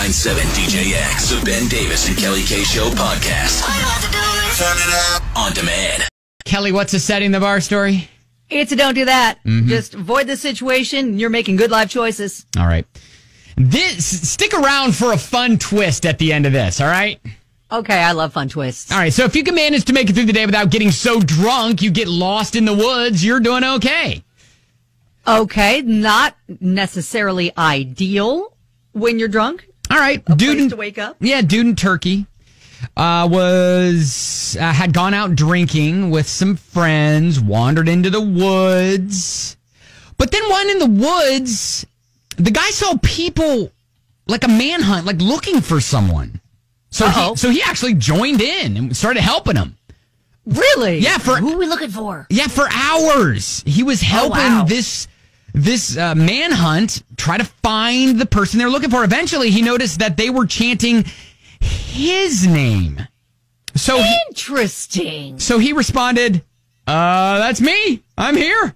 99.7 DJX, the Ben Davis and Kelly K Show podcast. Turn it up on demand. Kelly, what's a setting the bar story? It's a don't do that. Mm-hmm. Just avoid the situation. You're making good life choices. All right. This stick around for a fun twist at the end of this, all right? Okay, I love fun twists. All right, so if you can manage to make it through the day without getting so drunk you get lost in the woods, you're doing okay. Okay, not necessarily ideal when you're drunk. All right, A dude to wake up. Yeah, dude in Turkey uh, was uh, had gone out drinking with some friends, wandered into the woods, but then one in the woods, the guy saw people like a manhunt, like looking for someone. So he, so he actually joined in and started helping him. Really? Yeah, for who are we looking for? yeah for hours he was helping wow. this this uh, manhunt try to find the person they're looking for. Eventually, he noticed that they were chanting his name. So he, Interesting. so he responded, "Uh, that's me. I'm here."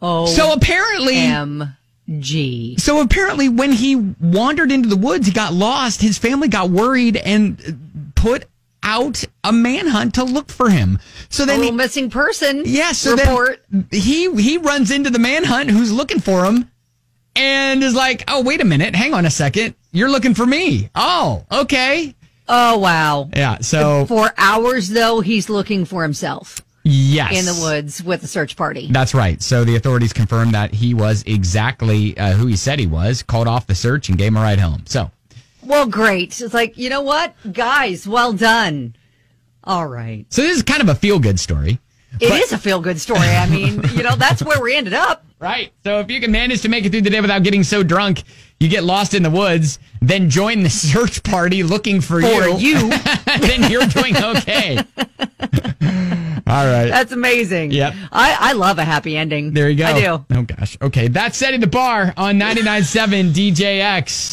Oh, So apparently, MG. so apparently, when he wandered into the woods, he got lost. His family got worried and put out a manhunt to look for him. So A then, little he, missing person. yeah, so report. then he he runs into the manhunt who's looking for him, and is like, "Oh, wait a minute, hang on a second, you're looking for me. Oh, okay, oh wow. yeah." So For hours though, he's looking for himself yes, in the woods with a search party. That's right. So the authorities confirmed that he was exactly uh, who he said he was, called off the search, and gave him a ride home. So Well, great. It's like you know what, guys, well done. All right. So this is kind of a feel good story. It is a feel good story. I mean, you know, that's where we ended up. Right. So if you can manage to make it through the day without getting so drunk, you get lost in the woods, then join the search party looking for, For you. then you're doing okay. All right. That's amazing. Yep. I, I love a happy ending. There you go. I do. Oh gosh. Okay. That's setting the bar on 99.7 DJX.